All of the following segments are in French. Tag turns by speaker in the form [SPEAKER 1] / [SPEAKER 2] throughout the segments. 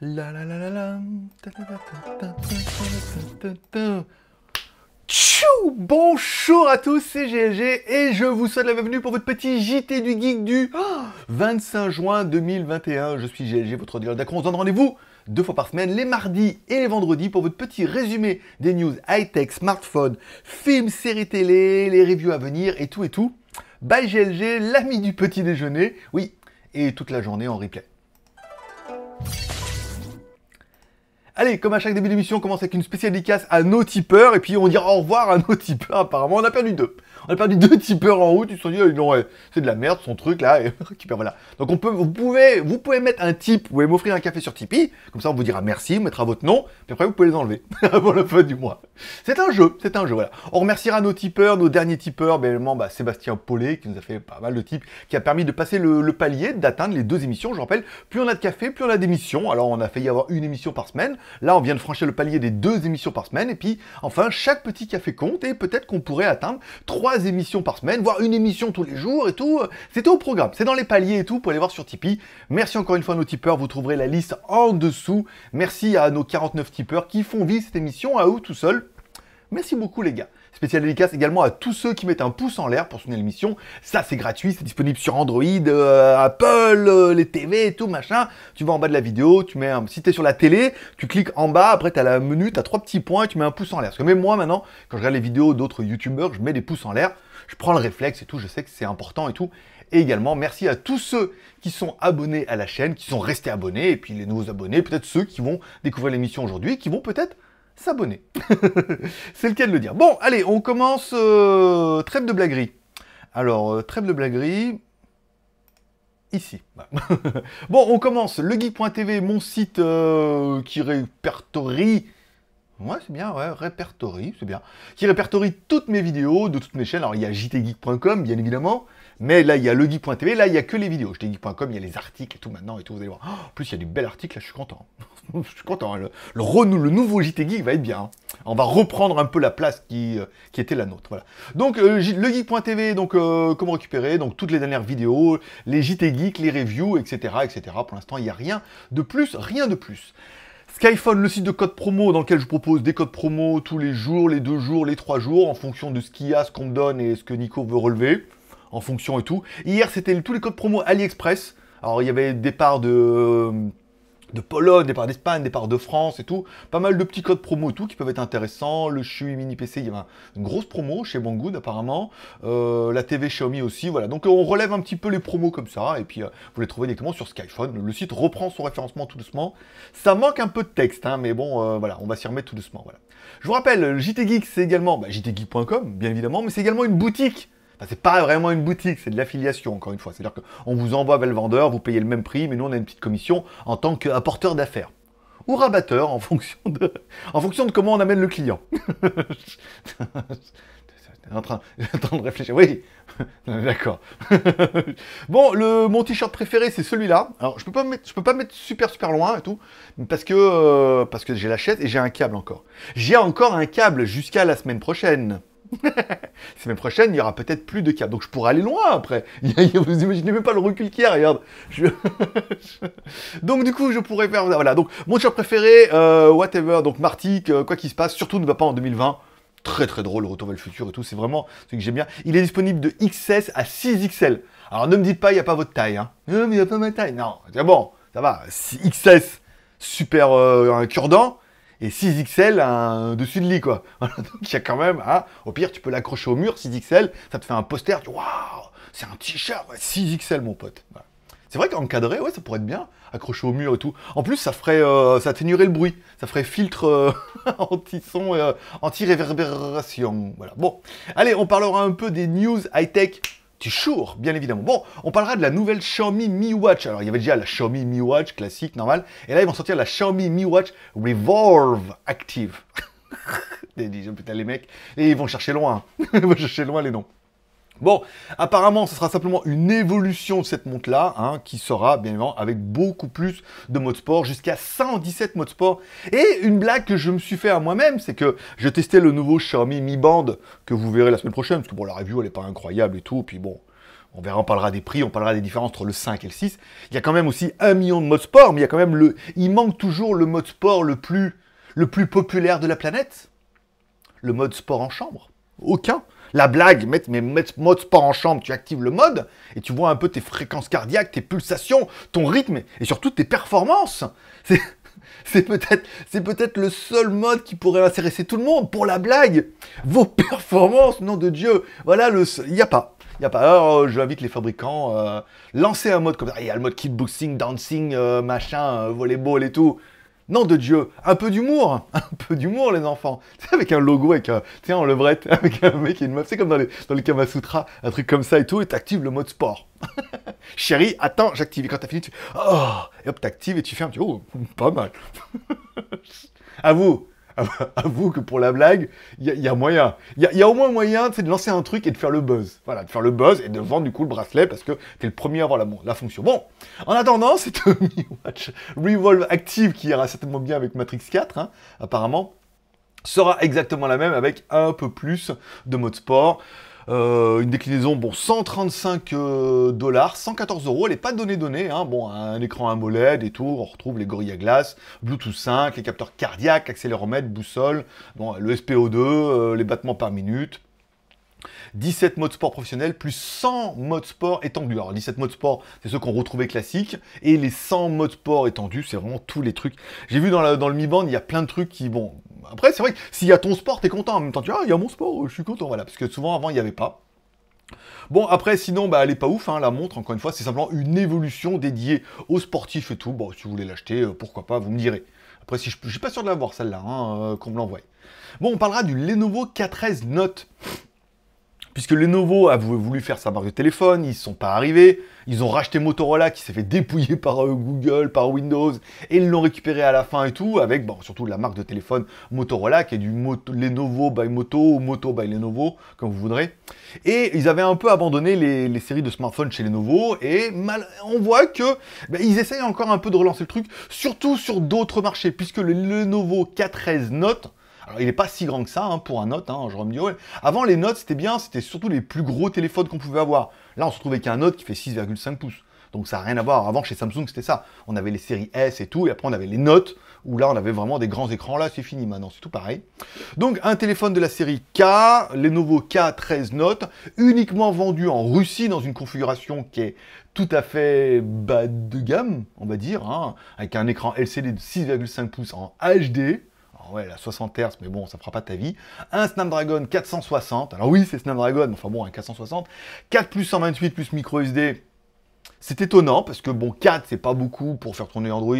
[SPEAKER 1] La la la la la. Tchou Bonjour à tous, c'est GLG et je vous souhaite la bienvenue pour votre petit JT du Geek du 25 juin 2021. Je suis GLG, votre dealer d'acron. On se donne rendez-vous deux fois par semaine, les mardis et les vendredis, pour votre petit résumé des news high-tech, smartphones, films, séries télé, les reviews à venir et tout et tout. Bye GLG, l'ami du petit déjeuner. Oui, et toute la journée en replay. Allez, comme à chaque début d'émission, on commence avec une spéciale dédicace à nos tipeurs, et puis on dira au revoir à nos tipeurs. Apparemment, on a perdu deux. On a perdu deux tipeurs en route, ils se sont dit, oh, non, c'est de la merde son truc là, et récupère, voilà. Donc on peut, vous, pouvez, vous pouvez mettre un tip, vous pouvez m'offrir un café sur Tipeee, comme ça on vous dira merci, on mettra votre nom, puis après vous pouvez les enlever avant la fin du mois. C'est un jeu, c'est un jeu, voilà. On remerciera nos tipeurs, nos derniers tipeurs, bien évidemment, bah, Sébastien Paulet, qui nous a fait pas mal de tips, qui a permis de passer le, palier, d'atteindre les deux émissions. Je rappelle, plus on a de café, plus on a d'émissions. Alors on a failli avoir une émission par semaine. Là, on vient de franchir le palier des deux émissions par semaine. Et puis, enfin, chaque petit café compte, et peut-être qu'on pourrait atteindre trois émissions par semaine, voire une émission tous les jours et tout. C'était au programme. C'est dans les paliers et tout pour aller voir sur Tipeee. Merci encore une fois à nos tipeurs. Vous trouverez la liste en dessous. Merci à nos 49 tipeurs qui font vivre cette émission à eux tout seuls. Merci beaucoup les gars. Spécial dédicace également à tous ceux qui mettent un pouce en l'air pour soutenir l'émission. Ça c'est gratuit, c'est disponible sur Android, euh, Apple, euh, les TV et tout machin. Tu vas en bas de la vidéo, tu mets un... si t'es sur la télé, tu cliques en bas, après t'as la menu, t'as trois petits points et tu mets un pouce en l'air. Parce que même moi maintenant, quand je regarde les vidéos d'autres youtubeurs, je mets des pouces en l'air, je prends le réflexe et tout, je sais que c'est important et tout. Et également, merci à tous ceux qui sont abonnés à la chaîne, qui sont restés abonnés, et puis les nouveaux abonnés, peut-être ceux qui vont découvrir l'émission aujourd'hui, qui vont peut-être s'abonner. c'est le cas de le dire. Bon, allez, on commence. Euh, trêve de blaguerie. Alors, euh, trêve de blaguerie. Ici. bon, on commence. Legeek.tv, mon site euh, qui répertorie. Ouais, c'est bien, ouais, répertorie, c'est bien. Qui répertorie toutes mes vidéos de toutes mes chaînes. Alors, il y a jtgeek.com, bien évidemment. Mais là, il y a legeek.tv, là, il n'y a que les vidéos. jtgeek.com, il y a les articles et tout maintenant et tout, vous allez voir. en plus, il y a du bel article, là, je suis content. je suis content. Hein. Le, le, nouveau JT Geek va être bien. Hein. On va reprendre un peu la place qui, euh, était la nôtre. Voilà. Donc, euh, legeek.tv, donc, euh, comment récupérer Donc, toutes les dernières vidéos, les JT Geek, les reviews, etc., etc. Pour l'instant, il n'y a rien de plus, rien de plus. Skyphone, le site de code promo dans lequel je propose des codes promo tous les jours, les deux jours, les trois jours, en fonction de ce qu'il y a, ce qu'on me donne et ce que Nico veut relever en fonction et tout. Hier, c'était tous les codes promo AliExpress. Alors, il y avait des parts de, de Pologne, des parts d'Espagne, des parts de France et tout. Pas mal de petits codes promo et tout qui peuvent être intéressants. Le Shui Mini PC, il y avait une grosse promo chez Banggood apparemment. Euh, la TV Xiaomi aussi, voilà. Donc on relève un petit peu les promos comme ça. Et puis euh, vous les trouvez directement sur Skyphone. Le site reprend son référencement tout doucement. Ça manque un peu de texte, hein, mais bon, euh, voilà, on va s'y remettre tout doucement. Voilà. Je vous rappelle, JT Geek, c'est également bah, jtgeek.com, bien évidemment, mais c'est également une boutique c'est pas vraiment une boutique, c'est de l'affiliation, encore une fois. C'est-à-dire qu'on vous envoie vers le vendeur, vous payez le même prix, mais nous, on a une petite commission en tant qu'apporteur d'affaires. Ou rabatteur, en fonction de, en fonction de comment on amène le client. en train, de réfléchir. Oui, d'accord. bon, le, mon t-shirt préféré, c'est celui-là. Alors, je peux pas peux pas mettre super super loin et tout, parce que euh, parce que j'ai la chaise et j'ai un câble encore. J'ai encore un câble jusqu'à la semaine prochaine. Semaine prochaine, il y aura peut-être plus de câbles. Donc je pourrais aller loin après. Vous imaginez même pas le recul qu'il y a, regarde. donc du coup, je pourrais faire... Voilà, donc mon t préféré, euh, whatever, donc Martic, euh, quoi qu'il se passe, surtout ne va pas en 2020. Très très drôle, le retour vers le futur et tout, c'est vraiment ce que j'aime bien. Il est disponible de XS à 6XL. Alors ne me dites pas, il n'y a pas votre taille. Hein. Non, mais il n'y a pas ma taille. Non, c'est bon, ça va. XS, super euh, cure-dent et 6XL un dessus de lit, quoi. Donc il quand même, hein, au pire, tu peux l'accrocher au mur, 6XL, ça te fait un poster, tu waouh, c'est un t-shirt, 6XL, mon pote. C'est vrai qu'encadré, ouais, ça pourrait être bien, accroché au mur et tout. En plus, ça ferait, euh, ça atténuerait le bruit, ça ferait filtre euh, anti-son, euh, anti-réverbération. Voilà. Bon, allez, on parlera un peu des news high-tech Toujours, bien évidemment. Bon, on parlera de la nouvelle Xiaomi Mi Watch. Alors, il y avait déjà la Xiaomi Mi Watch classique, normal. Et là, ils vont sortir la Xiaomi Mi Watch Revolve Active. putain, les mecs. Et ils vont chercher loin. ils vont chercher loin les noms. Bon, apparemment, ce sera simplement une évolution de cette montre-là, hein, qui sera, bien évidemment, avec beaucoup plus de modes sport, jusqu'à 117 modes sport. Et une blague que je me suis fait à moi-même, c'est que je testais le nouveau Xiaomi Mi Band, que vous verrez la semaine prochaine, parce que bon, la review, elle n'est pas incroyable et tout, puis bon, on verra, on parlera des prix, on parlera des différences entre le 5 et le 6. Il y a quand même aussi un million de modes sport, mais il y a quand même le, il manque toujours le mode sport le plus, le plus populaire de la planète. Le mode sport en chambre. Aucun. La blague, mettre, mais mode sport en chambre, tu actives le mode et tu vois un peu tes fréquences cardiaques, tes pulsations, ton rythme et surtout tes performances. C'est, peut-être, le seul mode qui pourrait intéresser tout le monde. Pour la blague, vos performances, nom de Dieu. Voilà le, il n'y a pas. Il pas. Alors, euh, j'invite les fabricants, euh, lancer un mode comme ça. Il y a le mode kickboxing, dancing, euh, machin, euh, volleyball et tout. Non de Dieu, un peu d'humour, un peu d'humour les enfants. C'est avec un logo, avec un, tu sais, en levrette, avec un mec et une meuf, c'est comme dans les, dans les Kamasutra, un truc comme ça et tout, et t'actives le mode sport. Chérie, attends, j'active. Et quand t'as fini, tu oh, et hop, t'actives et tu fermes, tu oh, pas mal. à vous, avoue que pour la blague, il y, a moyen. Il y, a au moins moyen de lancer un truc et de faire le buzz. Voilà, de faire le buzz et de vendre du coup le bracelet parce que t'es le premier à avoir la, la fonction. Bon, en attendant, cette Mi Watch Revolve Active qui ira certainement bien avec Matrix 4, hein, apparemment, sera exactement la même avec un peu plus de mode sport. Euh, une déclinaison, bon, 135 euh, dollars, 114 euros, elle n'est pas donnée donnée, hein. bon, un écran AMOLED et tout, on retrouve les Gorilla Glass, Bluetooth 5, les capteurs cardiaques, accéléromètre, boussole, bon, le SPO2, euh, les battements par minute, 17 modes sport professionnels, plus 100 modes sport étendus. Alors 17 modes sport, c'est ceux qu'on retrouvait classiques, et les 100 modes sport étendus, c'est vraiment tous les trucs. J'ai vu dans, dans le Mi Band, il y a plein de trucs qui, bon, après c'est vrai que s'il y a ton sport, t'es content en même temps, tu vois, ah, il y a mon sport, je suis content, voilà, parce que souvent avant il n'y avait pas. Bon, après, sinon, bah, elle est pas ouf, hein, la montre, encore une fois, c'est simplement une évolution dédiée aux sportifs et tout. Bon, si vous voulez l'acheter, euh, pourquoi pas, vous me direz. Après, si je, je suis pas sûr de l'avoir, celle-là, hein, euh, qu'on me l'envoie. Bon, on parlera du Lenovo K13 Note puisque Lenovo a voulu faire sa marque de téléphone, ils ne sont pas arrivés. Ils ont racheté Motorola qui s'est fait dépouiller par euh, Google, par Windows, et ils l'ont récupéré à la fin et tout, avec surtout la marque de téléphone Motorola qui est du Lenovo by Moto ou Moto by Lenovo, comme vous voudrez. Et ils avaient un peu abandonné les, séries de smartphones chez Lenovo, et on voit que ben, ils essayent encore un peu de relancer le truc, surtout sur d'autres marchés, puisque le Lenovo K13 Note alors, il n'est pas si grand que ça hein, pour un Note. Hein, je me dis, ouais. Avant, les Notes, c'était bien, c'était surtout les plus gros téléphones qu'on pouvait avoir. Là, on se trouvait qu'un Note qui fait 6,5 pouces. Donc, ça n'a rien à voir. Avant, chez Samsung, c'était ça. On avait les séries S et tout, et après, on avait les Notes, où là, on avait vraiment des grands écrans. Là, c'est fini maintenant, c'est tout pareil. Donc, un téléphone de la série K, Lenovo K13 Note, uniquement vendu en Russie dans une configuration qui est tout à fait bas de gamme, on va dire, hein, avec un écran LCD de 6,5 pouces en HD ouais, la 60 Hz, mais bon, ça fera pas ta vie. Un Snapdragon 460, alors oui, c'est Snapdragon, enfin bon, un 460. 4 plus 128 plus micro SD, c'est étonnant, parce que bon, 4, c'est pas beaucoup pour faire tourner Android,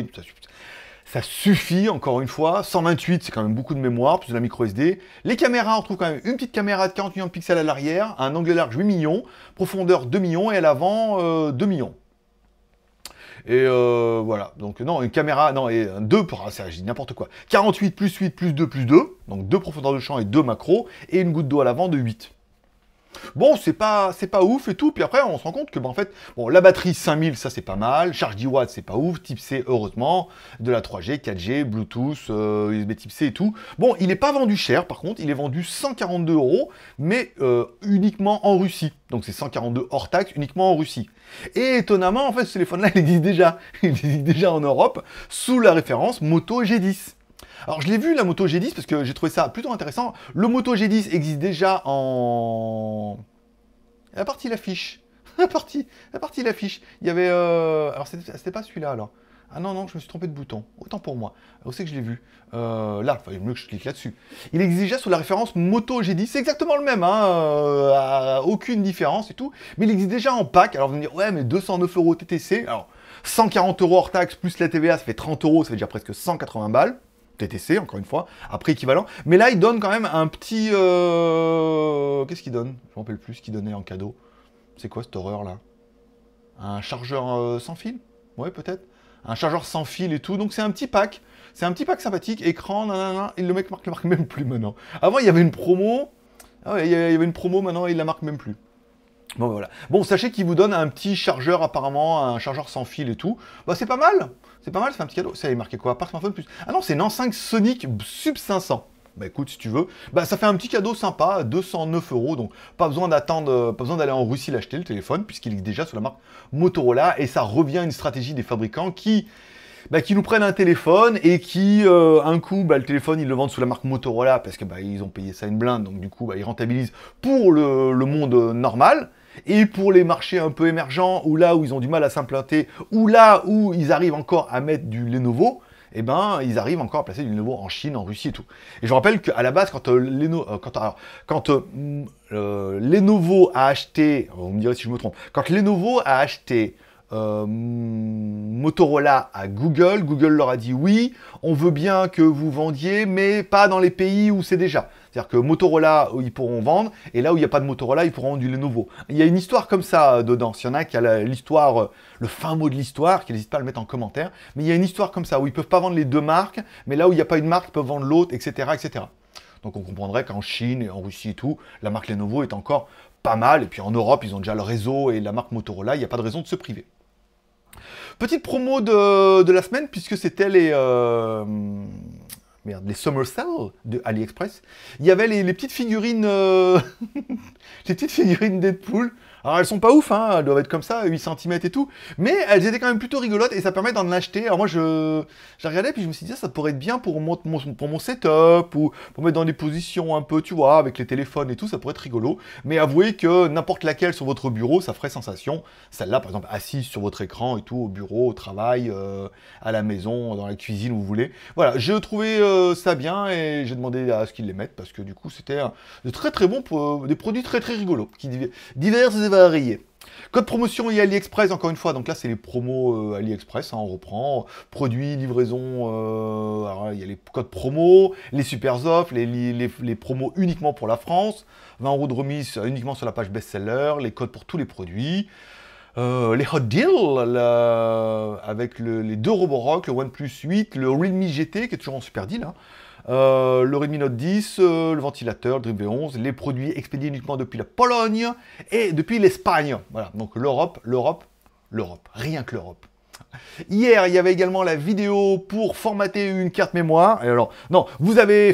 [SPEAKER 1] ça, suffit, encore une fois. 128, c'est quand même beaucoup de mémoire, plus de la micro SD. Les caméras, on trouve quand même une petite caméra de 40 millions de pixels à l'arrière, un angle large 8 millions, profondeur 2 millions, et à l'avant 2 euh, millions. Et euh, voilà, donc non, une caméra, non, et un 2, pour, ça, j'ai n'importe quoi. 48 plus 8 plus 2 plus 2, donc 2 profondeurs de champ et 2 macros, et une goutte d'eau à l'avant de 8. Bon, c'est pas, c'est pas ouf et tout. Puis après, on se rend compte que, ben, en fait, bon, la batterie 5000, ça c'est pas mal. Charge 10 watts, c'est pas ouf. Type C, heureusement. De la 3G, 4G, Bluetooth, euh, USB Type C et tout. Bon, il n'est pas vendu cher, par contre. Il est vendu 142 euros, mais euh, uniquement en Russie. Donc c'est 142 hors taxe, uniquement en Russie. Et étonnamment, en fait, ce téléphone-là, il existe déjà. Il existe déjà en Europe, sous la référence Moto G10. Alors je l'ai vu la moto G10 parce que j'ai trouvé ça plutôt intéressant. Le moto G10 existe déjà en... La partie l'affiche. La partie, la partie l'affiche. Il y avait... Euh... Alors c'était pas celui-là alors. Ah non, non, je me suis trompé de bouton. Autant pour moi. Où c'est que je l'ai vu? Euh, Là, il mieux que je clique là-dessus. Il existe déjà sous la référence Moto G10. C'est exactement le même, hein, euh, aucune différence et tout. Mais il existe déjà en pack. Alors vous me dire, ouais, mais 209 euros TTC. Alors, 140 euros hors taxe plus la TVA, ça fait 30 euros, ça veut dire presque 180 balles. TTC, encore une fois, à prix équivalent. Mais là, il donne quand même un petit... Euh, qu'est-ce qu'il donne? Je ne me rappelle plus ce qu'il donnait en cadeau. C'est quoi cette horreur-là Un chargeur euh, sans fil? Ouais, peut-être. Un chargeur sans fil et tout. Donc c'est un petit pack. C'est un petit pack sympathique. Écran, nanana. Et le mec marque, marque même plus maintenant. Avant, il y avait une promo. Ah il y avait une promo, maintenant, il la marque même plus. Bon, ben voilà. Bon, sachez qu'il vous donne un petit chargeur, apparemment, un chargeur sans fil et tout. Bah, c'est pas mal. C'est pas mal, c'est un petit cadeau. Ça est marqué quoi? Par smartphone plus. Ah non, c'est une 5 Sonic Sub 500. bah écoute, si tu veux, bah ça fait un petit cadeau sympa, 209 euros, donc pas besoin d'attendre, pas besoin d'aller en Russie l'acheter le téléphone, puisqu'il est déjà sur la marque Motorola, et ça revient à une stratégie des fabricants qui, bah, qui nous prennent un téléphone et qui, euh, un coup, bah, le téléphone, ils le vendent sous la marque Motorola, parce que bah, ils ont payé ça une blinde, donc du coup, bah, ils rentabilisent pour le, le monde normal. Et pour les marchés un peu émergents, ou là où ils ont du mal à s'implanter, ou là où ils arrivent encore à mettre du Lenovo, eh ben, ils arrivent encore à placer du Lenovo en Chine, en Russie et tout. Et je rappelle qu'à la base, quand, euh, euh, euh, Lenovo a acheté, vous me direz si je me trompe, quand Lenovo a acheté Motorola à Google, Google leur a dit oui, on veut bien que vous vendiez, mais pas dans les pays où c'est déjà. C'est-à-dire que Motorola, ils pourront vendre, et là où il n'y a pas de Motorola, ils pourront vendre du Lenovo. Il y a une histoire comme ça euh, dedans. S'il y en a qui a l'histoire, euh, le fin mot de l'histoire, qui n'hésite pas à le mettre en commentaire, mais il y a une histoire comme ça, où ils ne peuvent pas vendre les deux marques, mais là où il n'y a pas une marque, ils peuvent vendre l'autre, etc., etc. Donc on comprendrait qu'en Chine et en Russie et tout, la marque Lenovo est encore pas mal, et puis en Europe, ils ont déjà le réseau et la marque Motorola, il n'y a pas de raison de se priver. Petite promo de, la semaine, puisque c'était les... Euh, les Summer Sale de AliExpress, il y avait les, petites figurines, euh, les petites figurines Deadpool alors elles sont pas ouf, hein, elles doivent être comme ça, 8 cm et tout, mais elles étaient quand même plutôt rigolotes et ça permet d'en acheter. Alors moi je j'ai regardé puis je me suis dit ça pourrait être bien pour mon, setup ou pour mettre dans des positions un peu, tu vois, avec les téléphones et tout, ça pourrait être rigolo. Mais avouez que n'importe laquelle sur votre bureau, ça ferait sensation. Celle-là par exemple assise sur votre écran et tout, au bureau, au travail, euh, à la maison, dans la cuisine où vous voulez. Voilà, j'ai trouvé euh, ça bien et j'ai demandé à ce qu'ils les mettent parce que du coup c'était de très très bon, pour, des produits très très rigolos, qui divers et Code promotion et AliExpress, encore une fois, donc là c'est les promos euh, AliExpress, hein, on reprend, produits, livraison, euh, il y a les codes promo, les super offres, les, les, promos uniquement pour la France, 20 euros de remise uniquement sur la page best-seller, les codes pour tous les produits, euh, les hot deals avec les deux Roborock, le OnePlus 8, le Realme GT qui est toujours en super deal, hein, euh, le Redmi Note 10, euh, le ventilateur, le Dream V11, les produits expédiés uniquement depuis la Pologne et depuis l'Espagne. Voilà, donc l'Europe, l'Europe, l'Europe, rien que l'Europe. Hier, il y avait également la vidéo pour formater une carte mémoire. Alors, non, vous avez,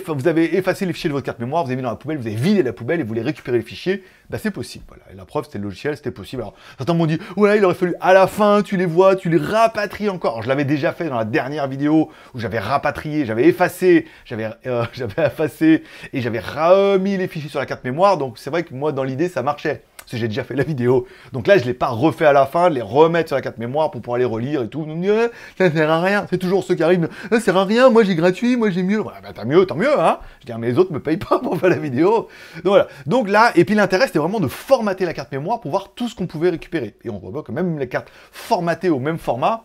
[SPEAKER 1] effacé les fichiers de votre carte mémoire, vous avez mis dans la poubelle, vous avez vidé la poubelle et vous voulez récupérer les fichiers. Bah, c'est possible. Voilà. Et la preuve, c'était le logiciel, c'était possible. Alors, certains m'ont dit, ouais, il aurait fallu à la fin, tu les vois, tu les rapatries encore. je l'avais déjà fait dans la dernière vidéo où j'avais rapatrié, j'avais effacé, j'avais euh, effacé et j'avais remis les fichiers sur la carte mémoire. Donc, c'est vrai que moi, dans l'idée, ça marchait parce que j'ai déjà fait la vidéo. Donc là, je ne l'ai pas refait à la fin, de les remettre sur la carte mémoire pour pouvoir les relire et tout. Euh, ça sert à rien. C'est toujours ceux qui arrivent, ça sert à rien, moi j'ai gratuit, moi j'ai mieux. Bah, tant mieux, tant mieux, hein. Je dis, mais les autres me payent pas pour faire la vidéo. Donc voilà. Donc là, et puis l'intérêt, c'était vraiment de formater la carte mémoire pour voir tout ce qu'on pouvait récupérer. Et on voit que même les cartes formatées au même format,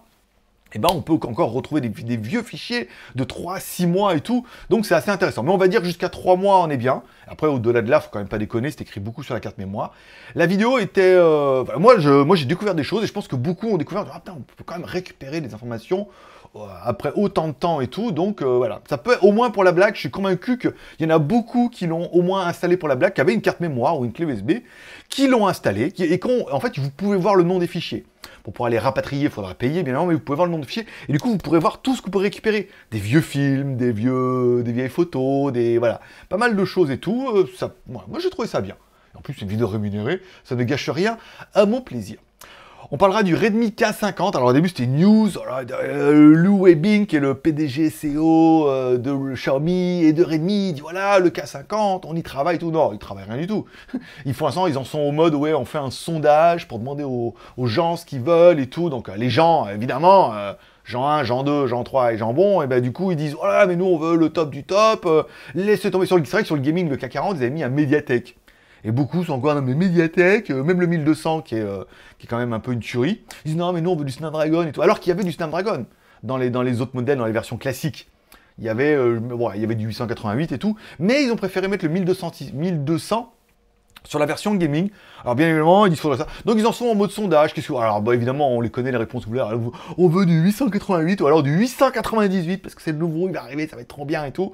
[SPEAKER 1] eh ben, on peut encore retrouver des, vieux fichiers de 3-6 mois et tout. Donc c'est assez intéressant. Mais on va dire jusqu'à 3 mois, on est bien. Après, au-delà de là, faut quand même pas déconner, c'est écrit beaucoup sur la carte mémoire. La vidéo était... Euh, moi, j'ai découvert des choses et je pense que beaucoup ont découvert, ah putain, on peut quand même récupérer des informations euh, après autant de temps et tout. Donc euh, voilà, ça peut au moins pour la blague, je suis convaincu qu'il y en a beaucoup qui l'ont au moins installé pour la blague, qui avaient une carte mémoire ou une clé USB, qui l'ont installé, et qu'en fait, vous pouvez voir le nom des fichiers. Pour pouvoir les rapatrier, il faudra payer, bien évidemment, mais vous pouvez voir le nom de. Et du coup, vous pourrez voir tout ce que vous pouvez récupérer. Des vieux films, des, vieux, des vieilles photos, des. Voilà. Pas mal de choses et tout. Euh, ça, moi, moi j'ai trouvé ça bien. En plus, c'est une vidéo rémunérée, ça ne gâche rien à mon plaisir. On parlera du Redmi K50. Alors au début c'était news, euh, Lou Webbing qui est le PDG CEO euh, de Xiaomi et de Redmi, il dit voilà le K50, on y travaille tout. Non, ils travaillent rien du tout. Ils font l'instant, ils en sont au mode ouais on fait un sondage pour demander aux, gens ce qu'ils veulent et tout. Donc euh, les gens évidemment. Jean 1, Jean 2, Jean 3 et Jean Bon, et ben du coup ils disent voilà mais nous on veut le top du top, laissez tomber sur le sur le gaming, le K40, ils avaient mis un médiathèque. Et beaucoup sont encore dans les médiathèques, euh, même le 1200 qui est, euh, qui quand même un peu une tuerie. Ils disent non, mais nous on veut du Snapdragon et tout. Alors qu'il y avait du Snapdragon dans les, autres modèles, dans les versions classiques. Il y avait, euh, bon, il y avait du 888 et tout, mais ils ont préféré mettre le 1200, 1200 Sur la version gaming, alors bien évidemment, ils disent ça. Donc ils en sont en mode sondage. Alors bah, évidemment, on les connaît les réponses. On veut du 888 ou alors du 898 parce que c'est le nouveau, il va arriver, ça va être trop bien et tout.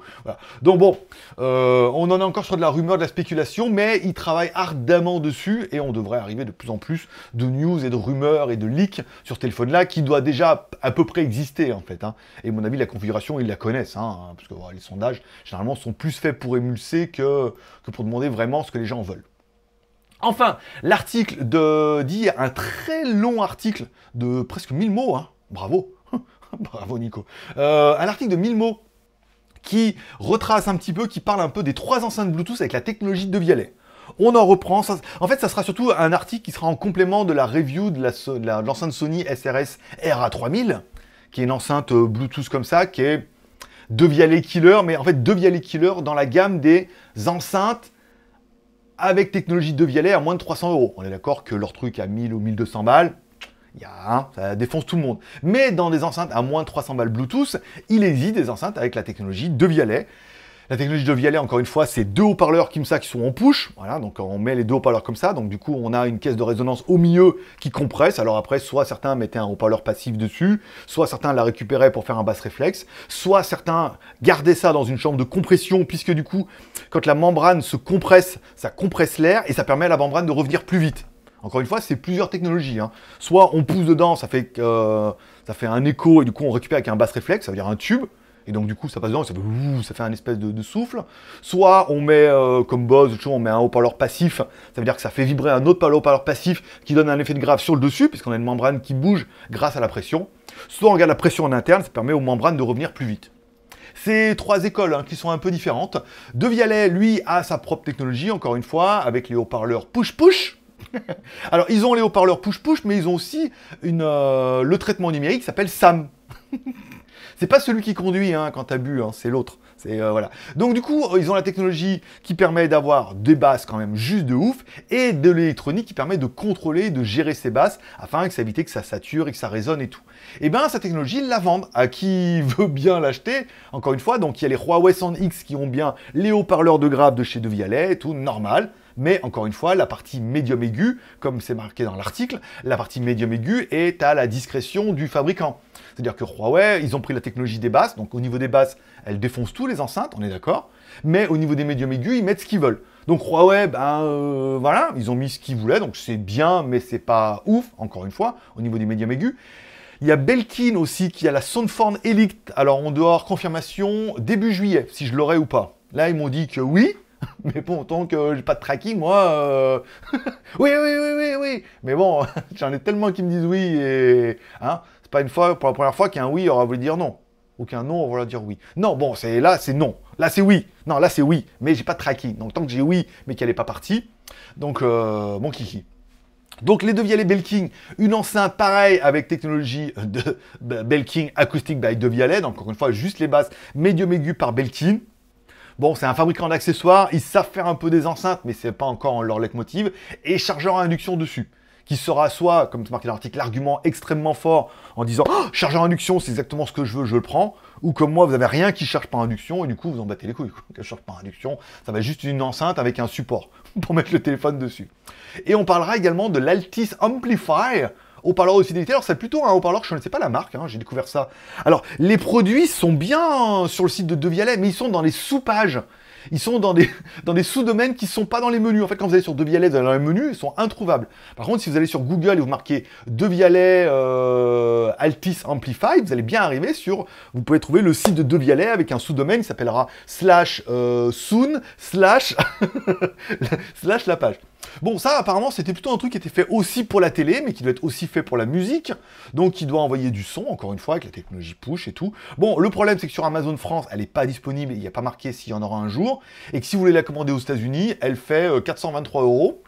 [SPEAKER 1] Donc bon, euh, on en est encore sur de la rumeur, de la spéculation, mais ils travaillent ardemment dessus et on devrait arriver de plus en plus de news et de rumeurs et de leaks sur ce téléphone-là qui doit déjà à peu près exister en fait. Hein. Et à mon avis, la configuration, ils la connaissent, hein, parce que les sondages généralement sont plus faits pour émulser que pour demander vraiment ce que les gens veulent. Enfin, l'article de dit un très long article de presque 1000 mots, hein. bravo, bravo Nico, euh, un article de 1000 mots qui retrace un petit peu, qui parle un peu des trois enceintes Bluetooth avec la technologie de Vialet. On en reprend. en fait, ça sera surtout un article qui sera en complément de la review de l'enceinte Sony SRS RA3000, qui est une enceinte euh, Bluetooth comme ça, qui est de Vialet Killer, mais en fait de Vialet Killer dans la gamme des enceintes avec technologie de Vialet à moins de 300 euros. On est d'accord que leur truc à 1000 ou 1200 balles, a, ça défonce tout le monde. Mais dans des enceintes à moins de 300 balles Bluetooth, il existe des enceintes avec la technologie de Vialet. La technologie de Vialet, encore une fois, c'est deux haut-parleurs comme ça qui sont en push. Donc on met les deux haut-parleurs comme ça. Donc du coup, on a une caisse de résonance au milieu qui compresse. Alors après, soit certains mettaient un haut-parleur passif dessus, soit certains la récupéraient pour faire un basse réflexe, soit certains gardaient ça dans une chambre de compression, puisque du coup, quand la membrane se compresse, ça compresse l'air et ça permet à la membrane de revenir plus vite. Encore une fois, c'est plusieurs technologies. Hein. Soit on pousse dedans, ça fait, euh, ça fait un écho et du coup on récupère avec un basse réflexe, ça veut dire un tube et donc du coup ça passe dedans, ça fait, ça fait un espèce de, souffle. Soit on met, euh, comme Bose, on met un haut-parleur passif, ça veut dire que ça fait vibrer un autre haut-parleur passif qui donne un effet de grave sur le dessus, puisqu'on a une membrane qui bouge grâce à la pression. Soit on regarde la pression en interne, ça permet aux membranes de revenir plus vite. Ces trois écoles hein, qui sont un peu différentes. De Vialet, lui, a sa propre technologie, encore une fois, avec les haut-parleurs push-push. Alors, ils ont les haut-parleurs push-push, mais ils ont aussi euh, le traitement numérique qui s'appelle SAM. C'est pas celui qui conduit hein, quand t'as bu, hein, c'est l'autre. C'est euh, voilà. Donc du coup, ils ont la technologie qui permet d'avoir des basses quand même juste de ouf et de l'électronique qui permet de contrôler, de gérer ces basses afin que ça évite que ça sature et que ça résonne et tout. Et eh bien cette technologie, ils la vendent à qui veut bien l'acheter? Encore une fois, donc il y a les Huawei Sound X qui ont bien les haut-parleurs de grave de chez De Vialet et tout normal. Mais encore une fois, la partie médium aigu, comme c'est marqué dans l'article, la partie médium aigu est à la discrétion du fabricant. C'est-à-dire que Huawei, ils ont pris la technologie des basses, donc au niveau des basses, elles défoncent tous les enceintes, on est d'accord, mais au niveau des médiums aigus, ils mettent ce qu'ils veuled. Donc Huawei, ben euh, voilà, ils ont mis ce qu'ils voulaient, donc c'est bien, mais c'est pas ouf, encore une fois, au niveau des médiums aigus. Il y a Belkin aussi qui a la Soundform Elite. Alors on dehors confirmation début juillet, si je l'aurai ou pas. Là ils m'ont dit que oui, mais bon, tant que j'ai pas de tracking, moi, euh, oui, oui, oui, oui, oui. Mais bon, j'en ai tellement qui me disent oui et hein, c'est pas une fois, pour la première fois qu'un oui aura voulu dire non. Ou qu'un non aura voulu dire oui. Non, bon, c'est là, c'est non. Là, c'est oui. Non, là, c'est oui. Mais j'ai pas de tracking. Donc, tant que j'ai oui, mais qu'elle n'est pas partie. Donc, euh, bon kiki. Donc les deux Vialet Belking, une enceinte pareille avec technologie de Belking acoustique by De Vialet, donc encore une fois juste les basses médium aigu par Belkin. Bon, c'est un fabricant d'accessoires, ils savent faire un peu des enceintes, mais c'est pas encore leur leitmotiv, et chargeur à induction dessus qui sera soit, comme c'est marqué dans l'article, l'argument extrêmement fort en disant oh, chargeur induction, c'est exactement ce que je veux, je le prends, ou comme moi, vous avez rien qui charge par induction, et du coup, vous en battez les couilles. Qu'elle charge par induction, ça va juste une enceinte avec un support pour mettre le téléphone dessus. Et on parlera également de l'Altis Amplify, haut-parleur de fidélité. Alors, c'est plutôt un haut-parleur je ne sais pas la marque, hein, j'ai découvert ça. Alors, les produits sont bien sur le site de Devialet, mais ils sont dans les sous-pages ils sont dans des, sous-domaines qui ne sont pas dans les menus. En fait, quand vous allez sur Devialet, vous allez dans les menus, ils sont introuvables. Par contre, si vous allez sur Google et vous marquez Devialet euh, Altis Amplify, vous allez bien arriver sur, vous pouvez trouver le site de Devialet avec un sous-domaine qui s'appellera slash euh, soon slash la page. Bon, ça, apparemment, c'était plutôt un truc qui était fait aussi pour la télé, mais qui doit être aussi fait pour la musique. Donc, qui doit envoyer du son, encore une fois, avec la technologie push et tout. Bon, le problème, c'est que sur Amazon France, elle n'est pas disponible, il n'y a pas marqué s'il y en aura un jour. Et que si vous voulez la commander aux États-Unis, elle fait 423 euh, euros.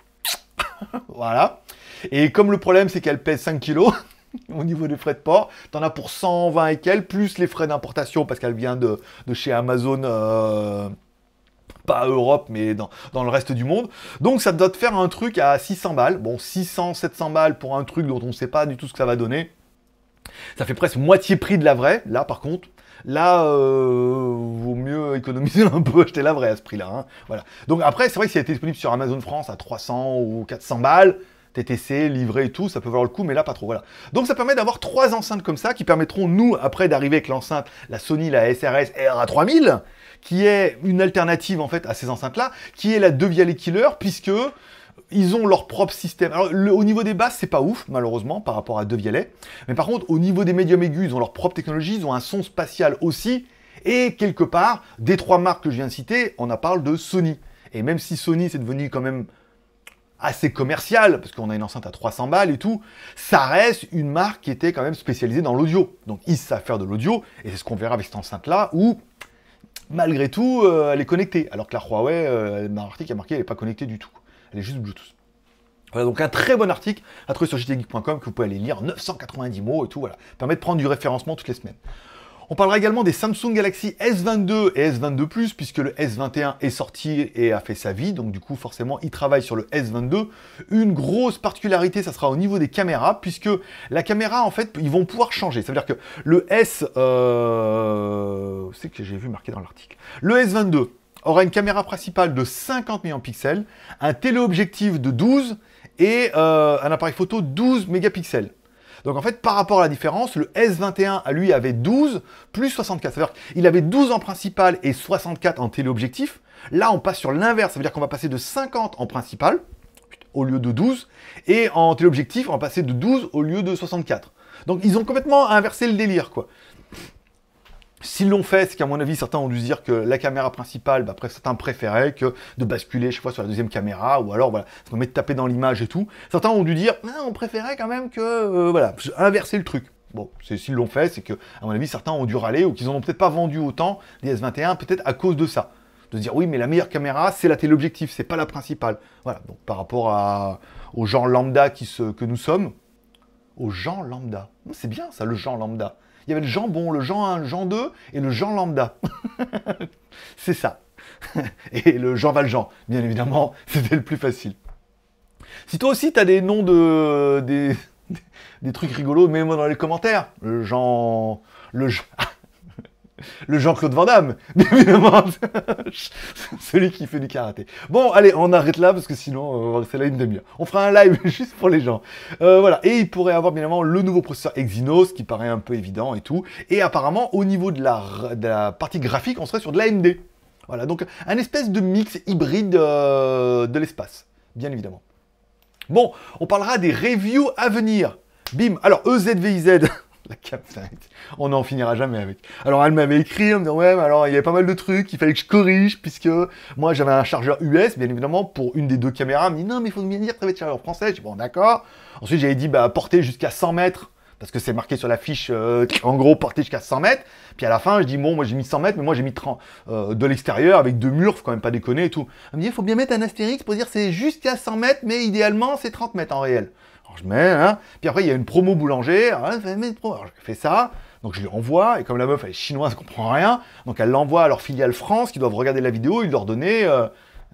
[SPEAKER 1] voilà. Et comme le problème, c'est qu'elle pèse 5 kilos. au niveau des frais de port, t'en as pour 120 et quelques, plus les frais d'importation parce qu'elle vient de, chez Amazon euh, pas Europe, mais dans, le reste du monde. Donc ça doit te faire un truc à 600 balles. Bon, 600, 700 balles pour un truc dont on ne sait pas du tout ce que ça va donner. Ça fait presque moitié prix de la vraie. Là, par contre, là, euh, vaut mieux économiser un peu, acheter la vraie à ce prix-là. hein. Voilà. Donc après, c'est vrai que si elle était disponible sur Amazon France à 300 ou 400 balles, TTC, livré et tout, ça peut valoir le coup, mais là pas trop. Voilà. Donc ça permet d'avoir trois enceintes comme ça qui permettront nous après d'arriver avec l'enceinte, la Sony, la SRS RA3000, qui est une alternative en fait à ces enceintes-là, qui est la Devialet Killer, puisque ils ont leur propre système. Alors, au niveau des basses, c'est pas ouf, malheureusement, par rapport à Devialet. Mais par contre, au niveau des médiums aigus, ils ont leur propre technologie, ils ont un son spatial aussi. Et quelque part, des trois marques que je viens de citer, on en parle de Sony. Et même si Sony, c'est devenu quand même assez commercial, parce qu'on a une enceinte à 300 balles et tout, ça reste une marque qui était quand même spécialisée dans l'audio. Donc ils savent faire de l'audio, et c'est ce qu'on verra avec cette enceinte-là, où malgré tout, euh, elle est connectée. Alors que la Huawei, euh, dans l'article, a marqué elle n'est pas connectée du tout. Elle est juste Bluetooth. Voilà, donc un très bon article à trouver sur jtgeek.com que vous pouvez aller lire, 990 mots et tout, voilà. Permet de prendre du référencement toutes les semaines. On parlera également des Samsung Galaxy S22 et S22 Plus, puisque le S21 est sorti et a fait sa vie, donc du coup forcément il travaille sur le S22. Une grosse particularité, ça sera au niveau des caméras, puisque la caméra en fait, ils vont pouvoir changer. Ça veut dire que le S, euh... c'est que j'ai vu marqué dans l'article. Le S22 aura une caméra principale de 50 millions de pixels, un téléobjectif de 12 et euh, un appareil photo 12 mégapixels. Donc en fait, par rapport à la différence, le S21 à lui avait 12 plus 64. C'est-à-dire qu'il avait 12 en principal et 64 en téléobjectif. Là, on passe sur l'inverse. Ça veut dire qu'on va passer de 50 en principal au lieu de 12. Et en téléobjectif, on va passer de 12 au lieu de 64. Donc ils ont complètement inversé le délire, quoi. S'ils l'ont fait, c'est qu'à mon avis, certains ont dû dire que la caméra principale, bah, après, certains préféraient que de basculer chaque fois sur la deuxième caméra, ou alors, voilà, ça permet de taper dans l'image et tout. Certains ont dû dire, Ah, on préférait quand même que, euh, voilà, inverser le truc. Bon, s'ils l'ont fait, c'est que, à mon avis, certains ont dû râler, ou qu'ils en ont peut-être pas vendu autant, des S21, peut-être à cause de ça. De se dire, oui, mais la meilleure caméra, c'est la téléobjectif, c'est pas la principale. Voilà, donc par rapport à, aux gens lambda qui que nous sommes, aux gens lambda. C'est bien ça, le genre lambda. Il y avait le jambon, le Jean 1, le Jean 2 et le Jean lambda. c'est ça. et le Jean Valjean, bien évidemment, c'était le plus facile. Si toi aussi tu des noms de des, des trucs rigolos, mets-moi dans les commentaires. Le Jean le Jean le Jean-Claude Van Damme, évidemment, celui qui fait du karaté. Bon, allez, on arrête là parce que sinon on va rester là une demi-heure. On fera un live juste pour les gens. Euh, voilà, et il pourrait avoir bien évidemment le nouveau processeur Exynos qui paraît un peu évident et tout. Et apparemment, au niveau de la, partie graphique, on serait sur de l'AMD. Voilà, donc un espèce de mix hybride euh, de l'espace, bien évidemment. Bon, on parlera des reviews à venir. Bim, alors EZVIZ. La on n'en finira jamais avec. Alors elle m'avait écrit en me disant ouais, mais alors il y avait pas mal de trucs, il fallait que je corrige puisque moi j'avais un chargeur US, bien évidemment, pour une des deux caméras. Elle me dit non, mais il faut bien dire va être chargeur français. Je dis bon, d'accord. Ensuite j'avais dit bah porter jusqu'à 100 mètres parce que c'est marqué sur la fiche, euh, en gros, porter jusqu'à 100 mètres. Puis à la fin, je dis, bon, moi j'ai mis 100 mètres, mais moi j'ai mis 30, euh, de l'extérieur avec deux murs, faut quand même pas déconner et tout. Elle me dit, il faut bien mettre un astérix pour dire c'est jusqu'à 100 mètres, mais idéalement c'est 30 mètres en réel. Hein. Puis après, il y a une promo boulanger. Alors, je fais ça. Donc je lui envoie, et comme la meuf elle est chinoise, elle comprend rien, donc elle l'envoie à leur filiale France qui doivent regarder la vidéo, ils leur donner, euh,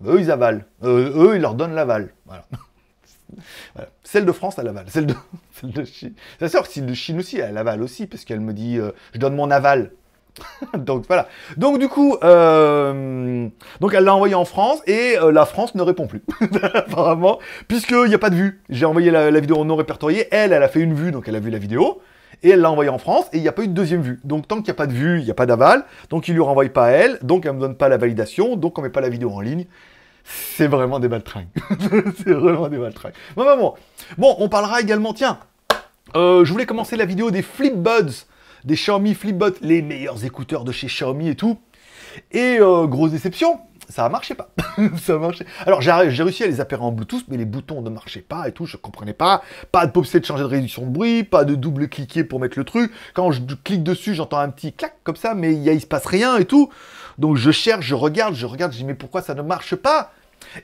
[SPEAKER 1] eux ils avalent, Euh, eux ils leur donnent l'aval. Celle de France, elle avale. Celle de, celle de Chine. Sûr que celle de Chine aussi, elle avale aussi, parce qu'elle me dit euh, je donne mon aval. donc voilà. Donc du coup, euh, donc elle l'a envoyé en France et euh, la France ne répond plus, apparemment, puisqu'il n'y a pas de vue. J'ai envoyé la, vidéo non répertoriée. Elle, elle a fait une vue, donc elle a vu la vidéo. Et elle l'a envoyé en France et il n'y a pas eu de deuxième vue. Donc tant qu'il n'y a pas de vue, il n'y a pas d'aval. Donc il lui renvoie pas à elle. Donc elle ne me donne pas la validation. Donc on met pas la vidéo en ligne. C'est vraiment des baltringues. c'est vraiment des baltringues. Bon, bon, bon. Bon, on parlera également, tiens, euh, je voulais commencer la vidéo des Flip Buds, des Xiaomi Flip Buds, les meilleurs écouteurs de chez Xiaomi et tout. Et euh, grosse déception, ça a marché pas. ça. Alors j'ai réussi à les appairer en Bluetooth, mais les boutons ne marchaient pas et tout, je comprenais pas. Pas de pop-set de changer de réduction de bruit, pas de double cliquer pour mettre le truc. Quand je clique dessus, j'entends un petit clac comme ça, mais il, il se passe rien et tout. Donc je cherche, je regarde, je regarde, je dis mais pourquoi ça ne marche pas?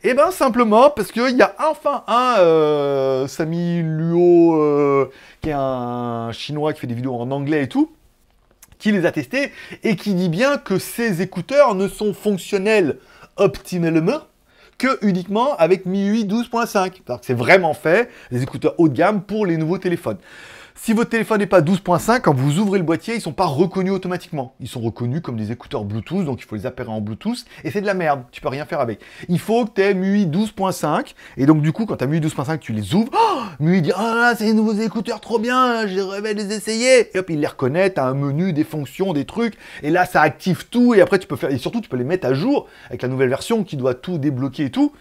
[SPEAKER 1] Eh ben simplement parce qu'il y a enfin un euh, Sami Luo, euh, qui est un chinois qui fait des vidéos en anglais et tout, qui les a testés et qui dit bien que ces écouteurs ne sont fonctionnels optimalement que uniquement avec MIUI 12.5. C'est-à-dire que c'est vraiment fait, des écouteurs haut de gamme pour les nouveaux téléphones. Si votre téléphone n'est pas 12.5, quand vous ouvrez le boîtier, ils sont pas reconnus automatiquement. Ils sont reconnus comme des écouteurs Bluetooth, donc il faut les appairer en Bluetooth, et c'est de la merde, tu peux rien faire avec. Il faut que tu aies MUI 12.5, et donc du coup, quand tu as MUI 12.5, tu les ouvres, oh MUI dit « Ah là, c'est les nouveaux écouteurs, trop bien, je vais les essayer !» Et hop, il les reconnaît, tu as un menu, des fonctions, des trucs, et là, ça active tout, et après, tu peux faire... Et surtout, tu peux les mettre à jour avec la nouvelle version qui doit tout débloquer et tout.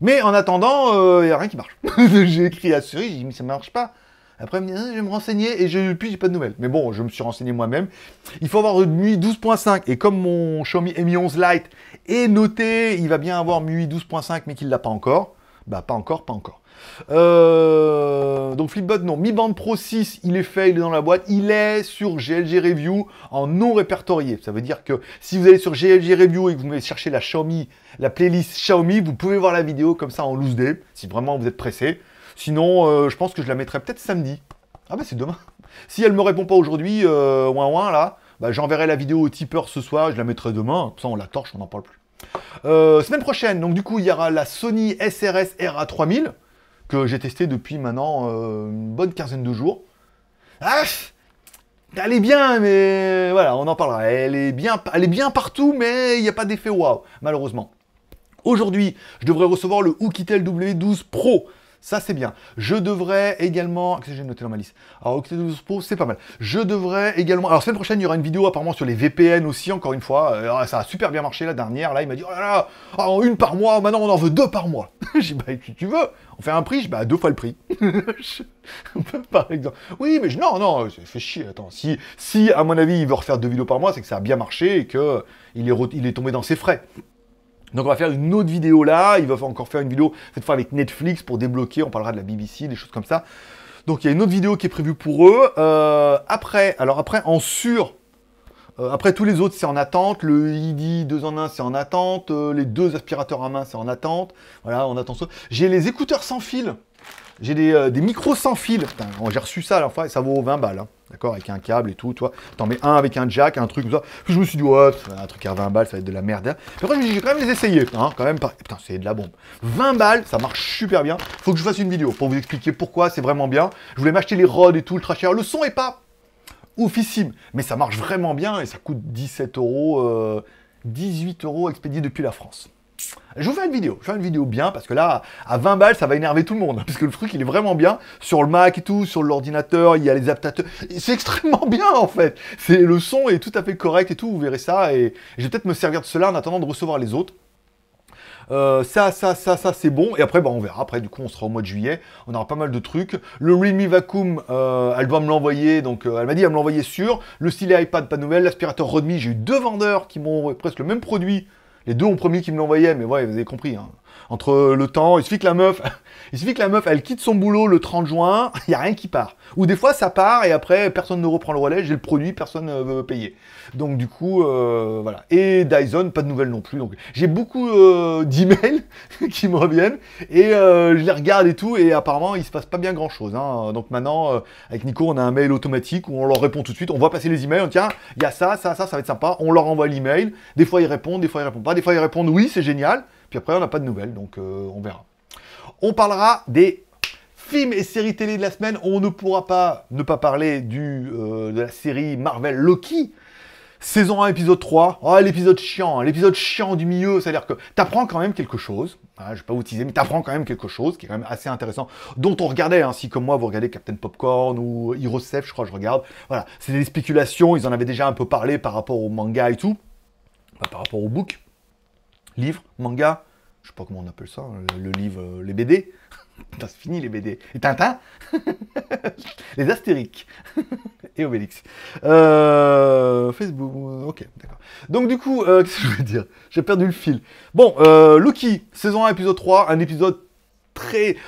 [SPEAKER 1] Mais en attendant, il n'y a rien qui marche. j'ai écrit à Siri, j'ai dit « Mais ça marche pas !» Après, ah, je vais me renseigner et je, depuis, j'ai pas de nouvelles. Mais bon, je me suis renseigné moi-même. Il faut avoir MUI 12.5 et comme mon Xiaomi Mi 11 Lite est noté, il va bien avoir MUI 12.5 mais qu'il l'a pas encore. Bah, pas encore, pas encore. Euh, donc Flipbot, non. Mi Band Pro 6, il est fait, il est dans la boîte. Il est sur GLG Review en non répertorié. Ça veut dire que si vous allez sur GLG Review et que vous allez chercher la Xiaomi, la playlist Xiaomi, vous pouvez voir la vidéo comme ça en loose day, si vraiment vous êtes pressé. Sinon, euh, je pense que je la mettrai peut-être samedi. Ah bah c'est demain. Si elle me répond pas aujourd'hui, euh, ouin ouin là, bah, j'enverrai la vidéo au tipeur ce soir je la mettrai demain. Ça on la torche, on n'en parle plus. Euh, semaine prochaine, donc du coup il y aura la Sony SRS RA3000 que j'ai testé depuis maintenant une bonne quinzaine de jours. Ah, elle est bien, mais voilà, on en parlera. Elle est bien, elle est bien partout, mais il n'y a pas d'effet waouh, malheureusement. Aujourd'hui, je devrais recevoir le Oukitel W12 Pro. Ça, c'est bien. Je devrais également... Qu'est-ce que j'ai noté dans ma liste? Alors, Octane Pro, c'est pas mal. Je devrais également... Alors, semaine prochaine, il y aura une vidéo apparemment sur les VPN aussi, encore une fois. Euh, ça a super bien marché la dernière. Là, il m'a dit, oh là là, oh, une par mois, maintenant on en veut deux par mois. j'ai dit, bah, si tu veux, on fait un prix, bah, deux fois le prix. par exemple. Oui, mais je... non, non, ça fait chier. Attends, si, si, à mon avis, il veut refaire deux vidéos par mois, c'est que ça a bien marché et qu'il est, il est tombé dans ses frais. Donc on va faire une autre vidéo là, il va encore faire une vidéo cette fois avec Netflix pour débloquer, on parlera de la BBC, des choses comme ça. Donc il y a une autre vidéo qui est prévue pour eux. Euh, après, alors après en sur, euh, après tous les autres c'est en attente, le ID 2 en 1 c'est en attente, euh, les deux aspirateurs à main c'est en attente, voilà on attend ça. J'ai les écouteurs sans fil, j'ai des, des, micros sans fil, j'ai reçu ça à la fois et ça vaut 20 balles. Hein. D'accord Avec un câble et tout, toi. T'en mets un avec un jack, un truc comme ça. Puis je me suis dit, ouais, un truc à 20 balles, ça va être de la merde. Puis après, je me suis dit, quand même les essayer. Hein, quand même, putain, c'est de la bombe. 20 balles, ça marche super bien. Faut que je fasse une vidéo pour vous expliquer pourquoi c'est vraiment bien. Je voulais m'acheter les rods et tout, ultra cher. Le son est pas oufissime, mais ça marche vraiment bien et ça coûte 17 euros, 18 euh, euros expédié depuis la France. Je vous fais une vidéo, je fais une vidéo bien, parce que là, à 20 balles, ça va énerver tout le monde, parce que le truc, il est vraiment bien, sur le Mac et tout, sur l'ordinateur, il y a les adaptateurs, c'est extrêmement bien, en fait, c'est le son est tout à fait correct et tout, vous verrez ça, et, je vais peut-être me servir de cela en attendant de recevoir les autres. Euh, ça, ça, ça, ça, c'est bon. Et après, bah, on verra. Après, du coup, on sera au mois de juillet. On aura pas mal de trucs. Le Realme Vacuum, euh, elle doit me l'envoyer. Donc, euh, elle m'a dit, elle me l'envoyer sûr. Le stylet iPad, pas nouvelle. L'aspirateur Redmi, j'ai eu deux vendeurs qui m'ont presque le même produit les deux ont promis qu'ils me l'envoyaient, mais ouais, vous avez compris. Hein. Entre le temps, il suffit que la meuf, il que la meuf, elle quitte son boulot le 30 juin, il n'y a rien qui part. Ou des fois, ça part et après, personne ne reprend le relais, j'ai le produit, personne ne veut payer. Donc du coup, euh, voilà. Et Dyson, pas de nouvelles non plus. Donc j'ai beaucoup euh, d'emails qui me reviennent et euh, je les regarde et tout et apparemment il se passe pas bien grand chose. Hein. Donc maintenant, avec Nico, on a un mail automatique où on leur répond tout de suite. On voit passer les emails, on tient, il y a ça, ça, ça, ça va être sympa. On leur envoie l'email. Des fois ils répondent, des fois ils répondent pas. Des fois ils répondent oui, c'est génial. Puis après on n'a pas de nouvelles, donc on verra. On parlera des films et séries télé de la semaine. On ne pourra pas ne pas parler du, de la série Marvel Loki Saison 1, épisode 3. Oh, l'épisode chiant, hein, l'épisode chiant du milieu, c'est-à-dire que t'apprends quand même quelque chose. je vais pas vous teaser, mais t'apprends quand même quelque chose qui est quand même assez intéressant, dont on regardait, hein, si comme moi vous regardez Captain Popcorn ou Hirosef, je crois je regarde. Voilà, c'est des spéculations, ils en avaient déjà un peu parlé par rapport au manga et tout. par rapport au book. Livre, manga, je sais pas comment on appelle ça, hein, le, livre, euh, les BD. C'est fini les BD. Et Tintin Les Astériques. et Obélix. Euh, Facebook, euh, ok, d'accord. Donc du coup, euh, qu'est-ce que je veux dire? J'ai perdu le fil. Bon, euh, Loki, saison 1, épisode 3, un épisode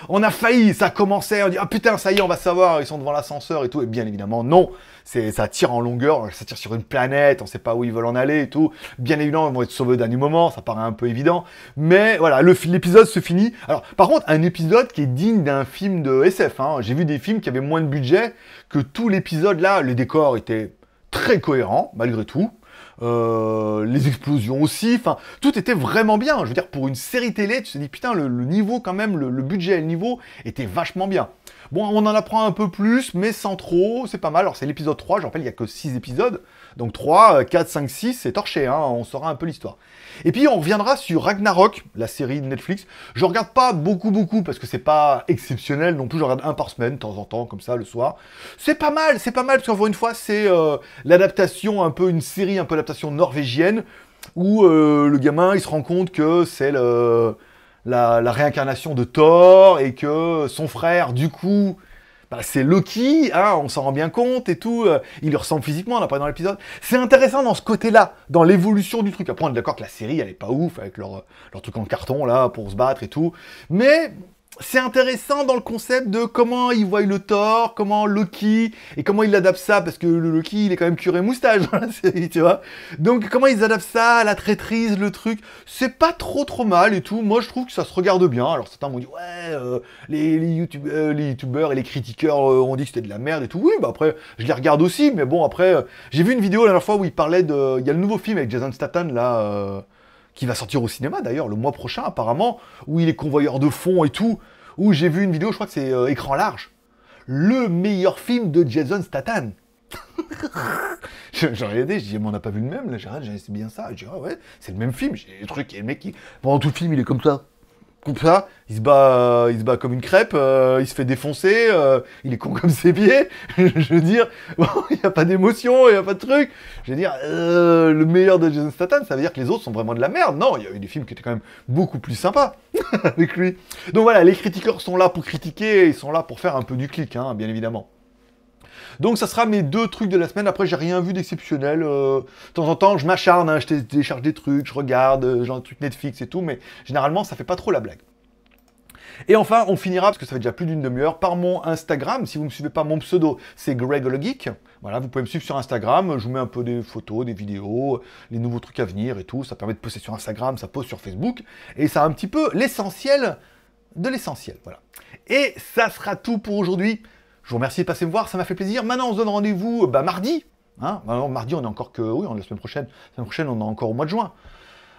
[SPEAKER 1] On a failli, ça commençait, on dit, ah putain, ça y est, on va savoir, ils sont devant l'ascenseur et tout, et bien évidemment, non. C'est, ça tire en longueur, ça tire sur une planète, on sait pas où ils veulent en aller et tout. Bien évidemment, ils vont être sauvés d'un moment, ça paraît un peu évident. Mais voilà, l'épisode se finit. Alors, par contre, un épisode qui est digne d'un film de SF. Hein. J'ai vu des films qui avaient moins de budget que tout l'épisode là. Les décors étaient très cohérents, malgré tout. Euh, les explosions aussi, enfin, tout était vraiment bien. Je veux dire, pour une série télé, tu te dis, putain, le, niveau quand même, le, budget et le niveau était vachement bien. Bon, on en apprend un peu plus, mais sans trop, c'est pas mal. Alors c'est l'épisode 3, je rappelle, il n'y a que 6 épisodes. Donc 3, 4, 5, 6, c'est torché, hein, on saura un peu l'histoire. Et puis on reviendra sur Ragnarok, la série de Netflix. Je regarde pas beaucoup, beaucoup, parce que c'est pas exceptionnel non plus, je regarde un par semaine, de temps en temps, comme ça, le soir. C'est pas mal, c'est pas mal, parce qu'encore une fois, c'est euh, l'adaptation, un peu une série, un peu adaptation norvégienne, où euh, le gamin, il se rend compte que c'est la, réincarnation de Thor et que son frère, du coup, bah, c'est Loki, hein, on s'en rend bien compte et tout. Euh, il ressemble physiquement, on n'a pas dans l'épisode. C'est intéressant dans ce côté-là, dans l'évolution du truc. Après, on est d'accord que la série, elle est pas ouf avec leur, leur truc en carton là pour se battre et tout. Mais c'est intéressant dans le concept de comment il voit le Thor, comment Loki, et comment il adapte ça, parce que le Loki, il est quand même curé moustache tu vois. Donc, comment ils adaptent ça, la traîtrise, le truc, c'est pas trop trop mal et tout. Moi, je trouve que ça se regarde bien. Alors, certains m'ont dit, ouais, euh, les, les, YouTube, euh, les youtubeurs et les critiqueurs euh, ont dit que c'était de la merde et tout. Oui, bah après, je les regarde aussi, mais bon, après, j'ai vu une vidéo la dernière fois où il parlait de... Il y a le nouveau film avec Jason Statham, là qui va sortir au cinéma d'ailleurs le mois prochain apparemment, où il est convoyeur de fond et tout, où j'ai vu une vidéo, je crois que c'est euh, écran large, le meilleur film de Jason Statham. j'ai regardé, je dis, mais on n'a pas vu le même, là, j'ai c'est bien ça. Je dis, ah ouais, c'est le même film. J'ai des trucs, et le mec, qui, pendant tout le film, il est comme ça comme ça, il se bat, il se bat comme une crêpe, euh, il se fait défoncer, euh, il est con comme ses pieds. je veux dire, il n'y a pas d'émotion, il n'y a pas de truc. Je veux dire, euh, le meilleur de Jason Statham, ça veut dire que les autres sont vraiment de la merde. Non, il y a eu des films qui étaient quand même beaucoup plus sympas avec lui. Donc voilà, les critiqueurs sont là pour critiquer, ils sont là pour faire un peu du clic, hein, bien évidemment. Donc ça sera mes deux trucs de la semaine. Après, j'ai rien vu d'exceptionnel. Euh, de temps en temps, je m'acharne, hein, je télécharge des trucs, je regarde, genre un truc Netflix et tout, mais généralement, ça fait pas trop la blague. Et enfin, on finira, parce que ça fait déjà plus d'une demi-heure, par mon Instagram. Si vous ne me suivez pas, mon pseudo, c'est Geek. Voilà, vous pouvez me suivre sur Instagram. Je vous mets un peu des photos, des vidéos, les nouveaux trucs à venir et tout. Ça permet de poster sur Instagram, ça poste sur Facebook. Et ça a un petit peu l'essentiel de l'essentiel. Voilà. Et ça sera tout pour aujourd'hui. Je vous remercie de passer me voir, ça m'a fait plaisir. Maintenant, on se donne rendez-vous bah, mardi. Hein mardi, on est encore que. Oui, on la semaine prochaine. La semaine prochaine, on est encore au mois de juin.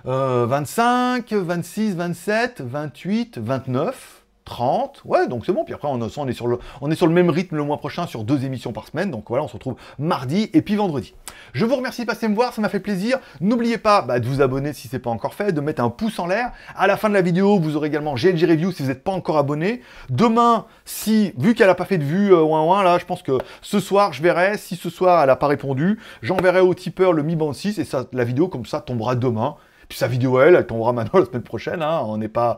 [SPEAKER 1] 25, 26, 27, 28, 29. 30, ouais, donc c'est bon. Puis après, on, on, est sur le, on est sur le même rythme le mois prochain, sur deux émissions par semaine. Donc voilà, on se retrouve mardi et puis vendredi. Je vous remercie de passer me voir, ça m'a fait plaisir. N'oubliez pas bah, de vous abonner si ce n'est pas encore fait, de mettre un pouce en l'air. À la fin de la vidéo, vous aurez également GLG Review si vous n'êtes pas encore abonné. Demain, si, vu qu'elle n'a pas fait de vue, euh, ouin, ouin, là, je pense que ce soir, je verrai. Si ce soir, elle n'a pas répondu, j'enverrai au tipeur le Mi Band 6 et ça, la vidéo comme ça tombera demain. Puis sa vidéo, elle, elle tombera maintenant la semaine prochaine. Hein. On n'est pas,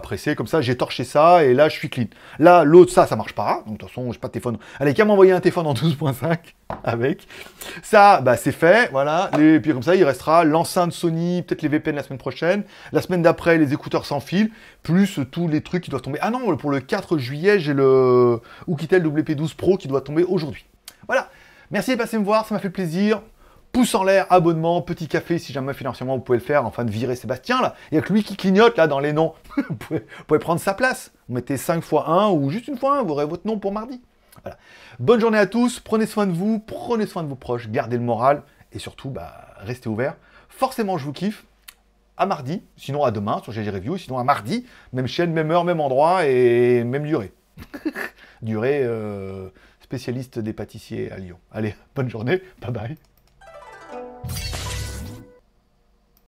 [SPEAKER 1] pressé. Comme ça, j'ai torché ça et là, je suis clean. Là, l'autre, ça, ça marche pas. Donc, de toute façon, j'ai pas de téléphone. Allez, qu'à m'envoyer un téléphone en 12.5 avec. Ça, bah, c'est fait. Voilà. Et puis, comme ça, il restera l'enceinte Sony, peut-être les VPN la semaine prochaine. La semaine d'après, les écouteurs sans fil. Plus tous les trucs qui doivent tomber. Ah non, pour le 4 juillet, j'ai le Oukitel WP12 Pro qui doit tomber aujourd'hui. Voilà. Merci de passer me voir. Ça m'a fait plaisir pouce en l'air, abonnement, petit café, si jamais financièrement vous pouvez le faire, enfin de virer Sébastien là. Il y a que lui qui clignote là dans les noms. vous, pouvez, prendre sa place. Vous mettez 5 fois 1 ou juste une fois 1, vous aurez votre nom pour mardi. Bonne journée à tous, prenez soin de vous, prenez soin de vos proches, gardez le moral et surtout, bah, restez ouverts. Forcément, je vous kiffe. À mardi, sinon à demain sur GG Review, sinon à mardi, même chaîne, même heure, même endroit et même durée. durée euh, spécialiste des pâtissiers à Lyon. Allez, bonne journée, bye bye. you